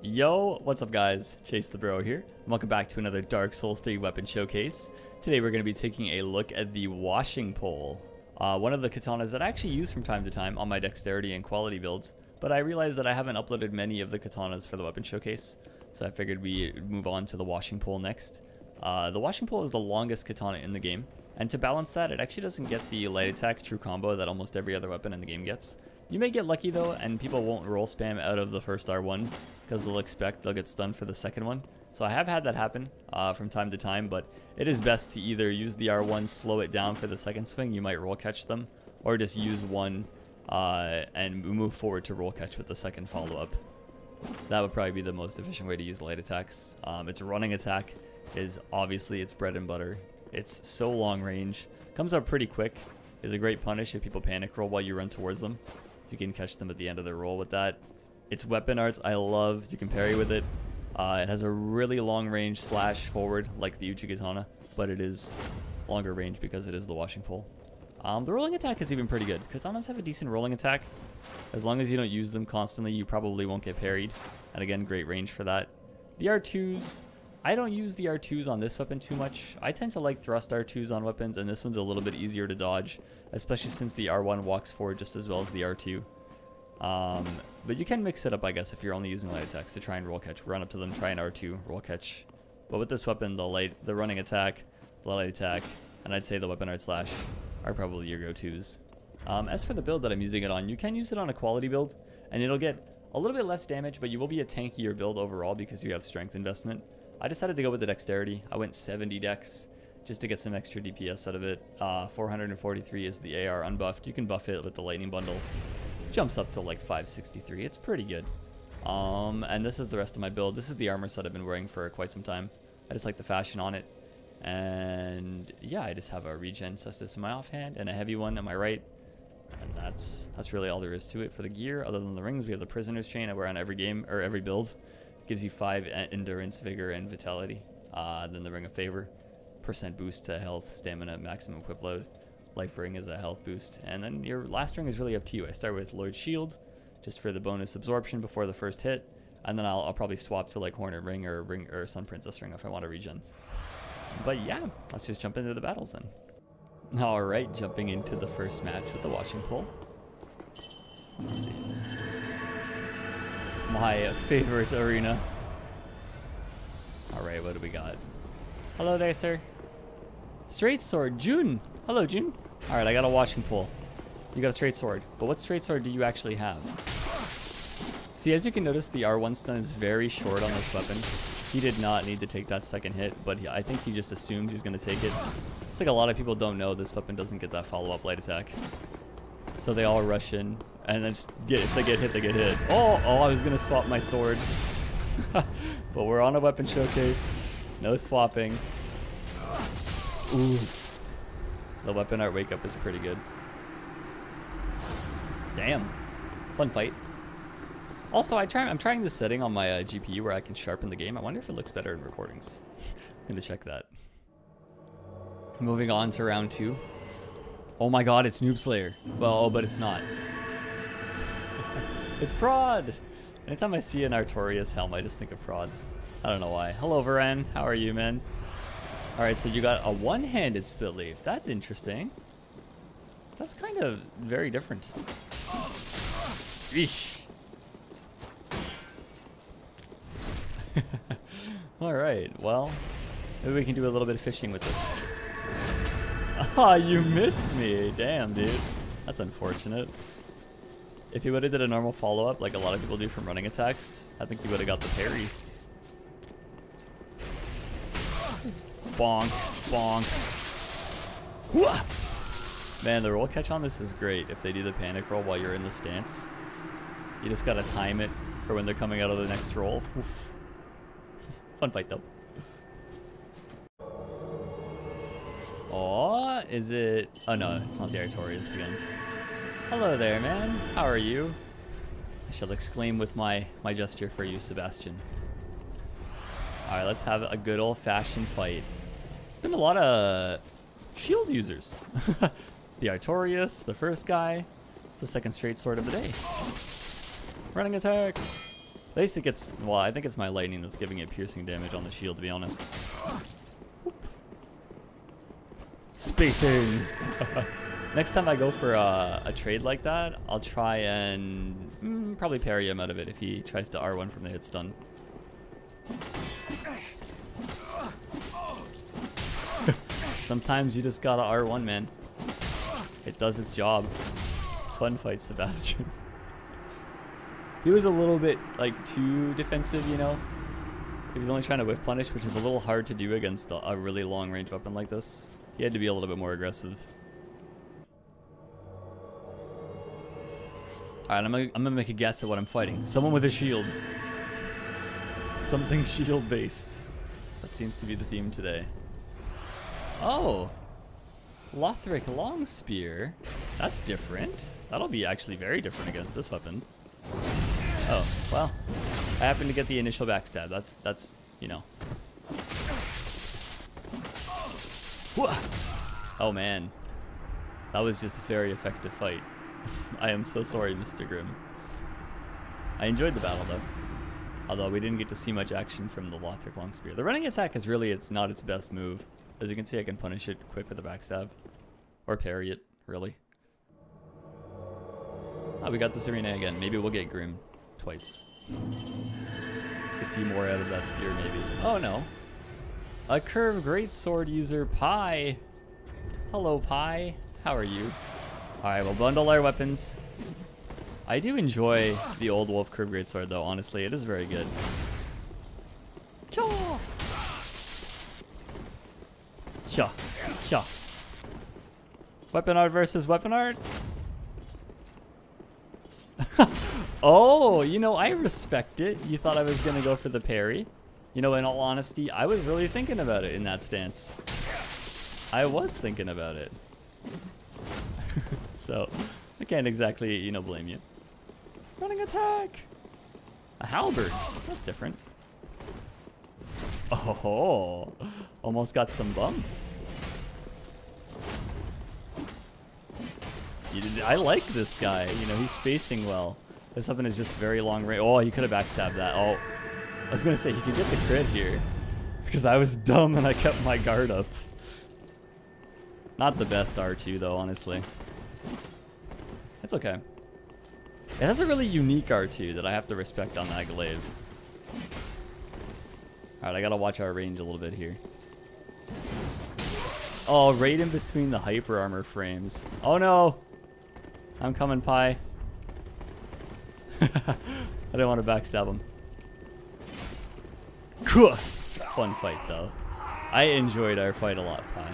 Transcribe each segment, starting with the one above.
Yo, what's up guys? Chase the Bro here. Welcome back to another Dark Souls 3 weapon showcase. Today we're going to be taking a look at the Washing Pole. Uh, one of the katanas that I actually use from time to time on my dexterity and quality builds, but I realized that I haven't uploaded many of the katanas for the weapon showcase, so I figured we move on to the Washing Pole next. Uh, the Washing Pole is the longest katana in the game, and to balance that, it actually doesn't get the light attack true combo that almost every other weapon in the game gets. You may get lucky though, and people won't roll spam out of the first R1 because they'll expect they'll get stunned for the second one. So I have had that happen uh, from time to time, but it is best to either use the R1, slow it down for the second swing, you might roll catch them, or just use one uh, and move forward to roll catch with the second follow-up. That would probably be the most efficient way to use light attacks. Um, its running attack is obviously its bread and butter. It's so long range, comes up pretty quick, is a great punish if people panic roll while you run towards them. You can catch them at the end of their roll with that. Its weapon arts I love. You can parry with it. Uh, it has a really long range slash forward like the Uchigatana, but it is longer range because it is the washing pole. Um, the rolling attack is even pretty good. Katanas have a decent rolling attack. As long as you don't use them constantly, you probably won't get parried. And again, great range for that. The R2s, I don't use the R2s on this weapon too much. I tend to like thrust R2s on weapons, and this one's a little bit easier to dodge, especially since the R1 walks forward just as well as the R2. Um, but you can mix it up, I guess, if you're only using light attacks to try and roll catch. Run up to them, try an R2, roll catch. But with this weapon, the light, the running attack, the light attack, and I'd say the weapon art slash are probably your go-tos. Um, as for the build that I'm using it on, you can use it on a quality build, and it'll get a little bit less damage, but you will be a tankier build overall because you have strength investment. I decided to go with the dexterity. I went 70 dex just to get some extra DPS out of it. Uh, 443 is the AR unbuffed. You can buff it with the lightning bundle jumps up to like 563. It's pretty good. Um, and this is the rest of my build. This is the armor set I've been wearing for quite some time. I just like the fashion on it. And yeah, I just have a regen cestus in my offhand and a heavy one on my right. And that's that's really all there is to it for the gear. Other than the rings, we have the prisoner's chain I wear on every game or every build. Gives you five endurance, vigor, and vitality. Uh, then the ring of favor, percent boost to health, stamina, maximum equip load. Life Ring is a health boost. And then your last ring is really up to you. I start with Lloyd's Shield, just for the bonus absorption before the first hit. And then I'll, I'll probably swap to like Hornet Ring or Ring or Sun Princess Ring if I want to regen. But yeah, let's just jump into the battles then. All right, jumping into the first match with the washing pole. Let's see. My favorite arena. All right, what do we got? Hello there, sir. Straight sword, June. Hello, June. All right, I got a washing pole. You got a straight sword. But what straight sword do you actually have? See, as you can notice, the R1 stun is very short on this weapon. He did not need to take that second hit, but I think he just assumes he's going to take it. It's like a lot of people don't know this weapon doesn't get that follow-up light attack. So they all rush in, and then just get if they get hit, they get hit. Oh, oh, I was to swap my sword. but we're on a weapon showcase. No swapping. Oof. The weapon art wake up is pretty good. Damn. Fun fight. Also, I try, I'm trying this setting on my uh, GPU where I can sharpen the game. I wonder if it looks better in recordings. I'm to check that. Moving on to round two. Oh my god, it's Noob Slayer. Well, oh, but it's not. It's Prod! Anytime I see an Artorias helm, I just think of Prod. I don't know why. Hello, Varan. How are you, man? Alright, so you got a one-handed split leaf. That's interesting. That's kind of very different. Eesh. Alright, well, maybe we can do a little bit of fishing with this. Ah, oh, you missed me. Damn, dude. That's unfortunate. If you would have did a normal follow-up, like a lot of people do from running attacks, I think you would have got the parry. Bonk. Bonk. Man, the roll catch on this is great if they do the panic roll while you're in the stance. You just gotta time it for when they're coming out of the next roll. Fun fight though. Oh, is it? Oh no, it's not the Artorias again. Hello there, man. How are you? I shall exclaim with my, my gesture for you, Sebastian. Alright, let's have a good old-fashioned fight. It's been a lot of shield users. the Artorias, the first guy, the second straight sword of the day. Running attack. At least it gets, well, I think it's my lightning that's giving it piercing damage on the shield, to be honest. Spacing! Next time I go for a, a, trade like that, I'll try and mm, probably parry him out of it if he tries to R1 from the hit stun. Sometimes you just gotta R1, man. It does its job. Fun fight, Sebastian. he was a little bit, like, too defensive, you know? He was only trying to whiff punish, which is a little hard to do against a really long range weapon like this. He had to be a little bit more aggressive. Alright, I'm, I'm gonna make a guess at what I'm fighting. Someone with a shield. Something shield based. That seems to be the theme today. Oh! Lothric long spear. That's different. That'll be actually very different against this weapon. Oh, well. I happen to get the initial backstab. That's, that's, you know. Oh man. That was just a very effective fight. I am so sorry, Mr. Grimm. I enjoyed the battle, though. Although we didn't get to see much action from the Lothric Long Spear. The running attack is really it's not its best move. As you can see, I can punish it quick with a backstab. Or parry it, really. Oh, we got this arena again. Maybe we'll get Grimm twice. Could see more out of that spear, maybe. Oh, no. A curved greatsword user, Pi. Hello, Pi. How are you? Alright, we'll bundle our weapons. I do enjoy the old Wolf Curve Greatsword, though, honestly. It is very good. Cha! Cha. Cha. Weapon art versus weapon art? oh, you know, I respect it. You thought I was going to go for the parry. You know, in all honesty, I was really thinking about it in that stance. I was thinking about it. So, I can't exactly, you know, blame you. Running attack! A halberd. That's different. Oh, almost got some bum. I like this guy. You know, he's spacing well. This weapon is just very long range. Oh, he could have backstabbed that. Oh, I was going to say, he could get the crit here. Because I was dumb and I kept my guard up. Not the best R2 though, honestly. It's okay. It has a really unique R2 that I have to respect on that glaive. Alright, I gotta watch our range a little bit here. Oh, right in between the hyper armor frames. Oh no! I'm coming, Pi. I didn't want to backstab him. Cool! Fun fight, though. I enjoyed our fight a lot, Pi.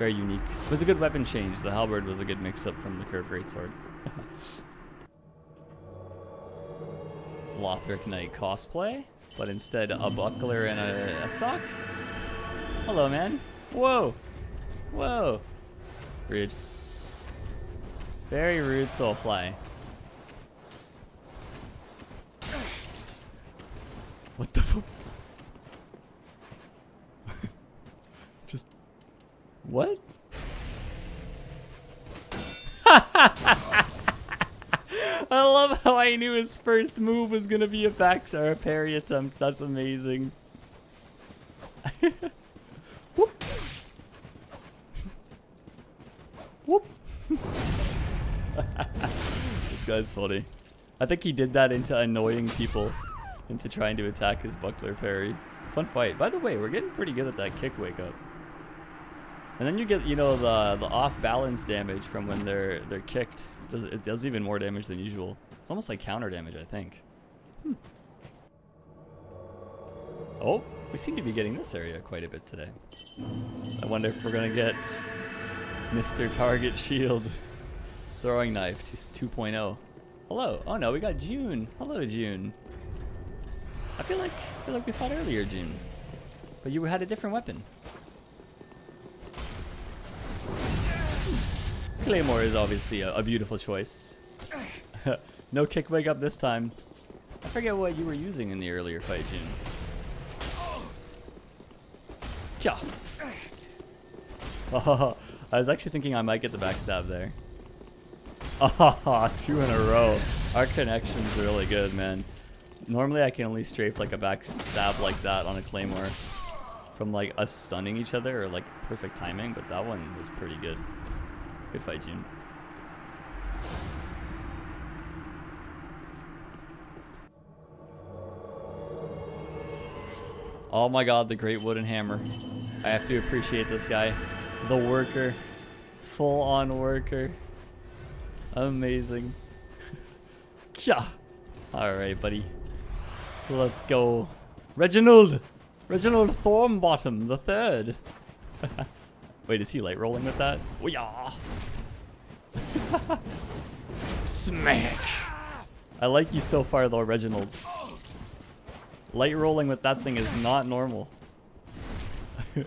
Very unique. It was a good weapon change. The halberd was a good mix-up from the curved greatsword. Lothric Knight cosplay, but instead a buckler and a, a stock? Hello, man. Whoa. Whoa. Rude. Very rude soulfly. What the fuck? What? I love how I knew his first move was gonna be a back or a parry attempt. That's amazing. Whoop. Whoop. this guy's funny. I think he did that into annoying people, into trying to attack his buckler parry. Fun fight. By the way, we're getting pretty good at that kick wake up. And then you get, you know, the the off balance damage from when they're they're kicked. It does, it does even more damage than usual. It's almost like counter damage, I think. Hmm. Oh, we seem to be getting this area quite a bit today. I wonder if we're gonna get Mr. Target Shield throwing knife 2.0. Hello. Oh no, we got June. Hello, June. I feel like I feel like we fought earlier, June, but you had a different weapon. Claymore is obviously a, a beautiful choice. no kick wake up this time. I forget what you were using in the earlier fight, June. Oh, I was actually thinking I might get the backstab there. Two in a row. Our connection's really good, man. Normally I can only strafe like a backstab like that on a claymore from like us stunning each other or like perfect timing, but that one was pretty good. Good fight, June. Oh my god, the great wooden hammer. I have to appreciate this guy. The worker. Full on worker. Amazing. yeah. Alright, buddy. Let's go. Reginald! Reginald Thornbottom, the third. Wait, is he light rolling with that? Oh, yeah. Smack! I like you so far though, Reginald. Light rolling with that thing is not normal.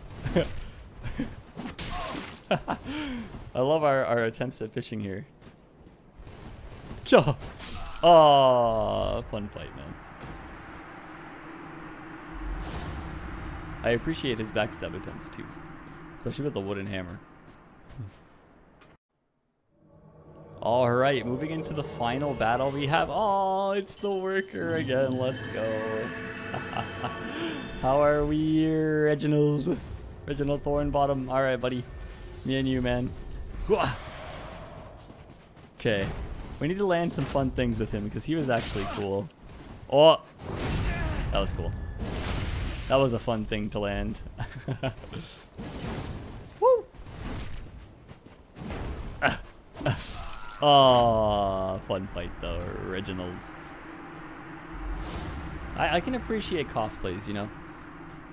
I love our, our attempts at fishing here. Oh, fun fight, man. I appreciate his backstab attempts too, especially with the wooden hammer. All right, moving into the final battle we have. Oh, it's the worker again. Let's go. How are we, Reginald? Reginald Thornbottom. All right, buddy. Me and you, man. Okay. We need to land some fun things with him because he was actually cool. Oh, that was cool. That was a fun thing to land. oh, fun fight though, Reginald. I, I can appreciate cosplays, you know.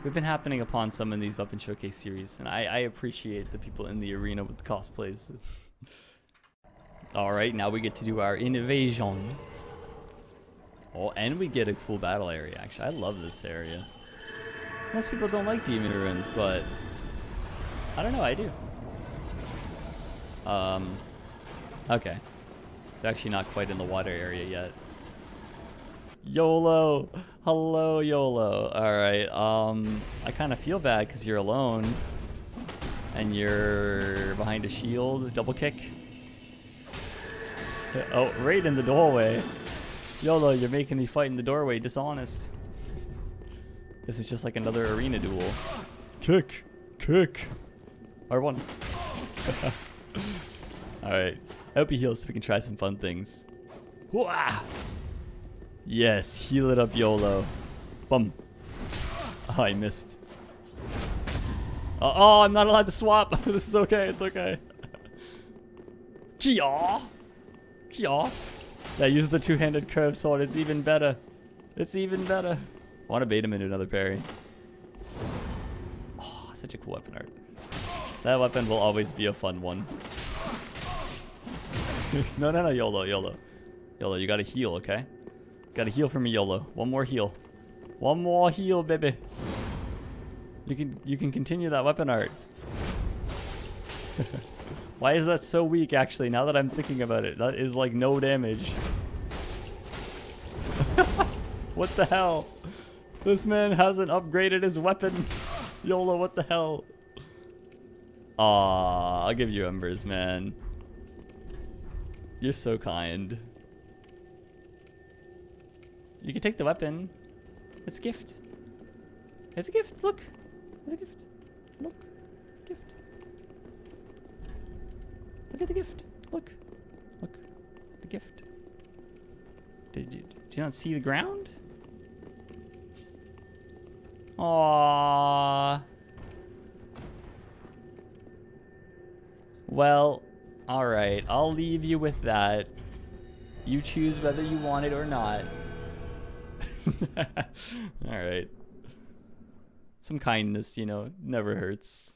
We've been happening upon some in these Weapon Showcase series, and I, I appreciate the people in the arena with the cosplays. Alright, now we get to do our invasion. Oh, and we get a cool battle area, actually. I love this area. Most people don't like Demon Ruins, but... I don't know, I do. Um, okay. They're actually not quite in the water area yet. YOLO! Hello, YOLO. Alright, um, I kind of feel bad because you're alone. And you're behind a shield. Double kick. Oh, right in the doorway. YOLO, you're making me fight in the doorway. Dishonest. This is just like another arena duel. Kick! Kick! R1. Alright. I hope he heals so we can try some fun things. Wah! Yes, heal it up, YOLO. Bum. Oh, I missed. Oh, oh, I'm not allowed to swap. this is okay, it's okay. Kia! Kia! Yeah, use the two-handed curve sword. It's even better. It's even better. I want to bait him into another parry. Oh, such a cool weapon art. That weapon will always be a fun one. no, no, no, YOLO, YOLO. YOLO, you gotta heal, okay? Gotta heal for me, YOLO. One more heal. One more heal, baby. You can you can continue that weapon art. Why is that so weak, actually, now that I'm thinking about it? That is like no damage. what the hell? This man hasn't upgraded his weapon. YOLO, what the hell? Aw, I'll give you embers, man. You're so kind. You can take the weapon. It's a gift. It's a gift. Look. It's a gift. Look. Gift. Look at the gift. Look. Look. The gift. Did you, did you not see the ground? Aww. Well, alright. I'll leave you with that. You choose whether you want it or not. Alright. Some kindness, you know, never hurts.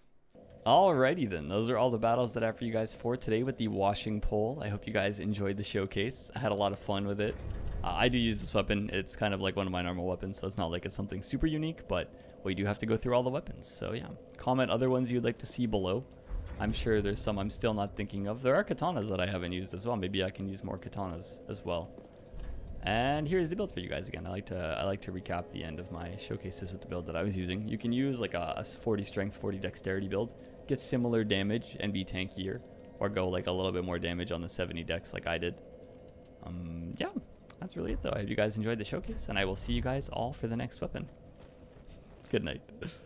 Alrighty then, those are all the battles that I have for you guys for today with the washing pole. I hope you guys enjoyed the showcase. I had a lot of fun with it. Uh, I do use this weapon. It's kind of like one of my normal weapons, so it's not like it's something super unique, but we do have to go through all the weapons. So yeah, comment other ones you'd like to see below. I'm sure there's some I'm still not thinking of. There are katanas that I haven't used as well. Maybe I can use more katanas as well. And here's the build for you guys again. I like to I like to recap the end of my showcases with the build that I was using. You can use like a, a 40 strength, 40 dexterity build, get similar damage and be tankier, or go like a little bit more damage on the 70 dex like I did. Um, yeah, that's really it though. I hope you guys enjoyed the showcase, and I will see you guys all for the next weapon. Good night.